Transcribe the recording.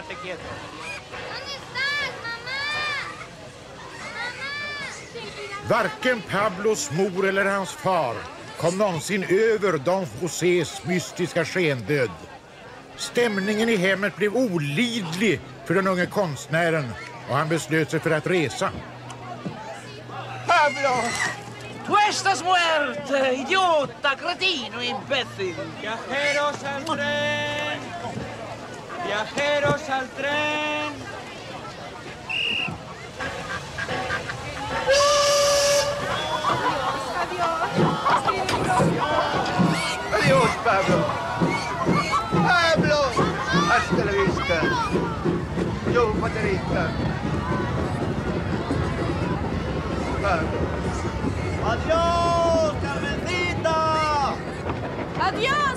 estate quieto. ¿Dónde estás, mamá? Mamá. Varken Pablos mor eller hans far kom någonsin över Don Josés mystiska skendöd. Stämningen i hemmet blev olidlig för den unge konstnären och han beslöt sig för att resa. Pablo! Tu muerte, idiota, cretino, imbécil. Viajeros al tren. Viajeros al tren. Adiós, Pablo. Pablo! Hasta la vista. Yo, Paterita. Pablo. ¡Adiós, Carmencita! ¡Adiós,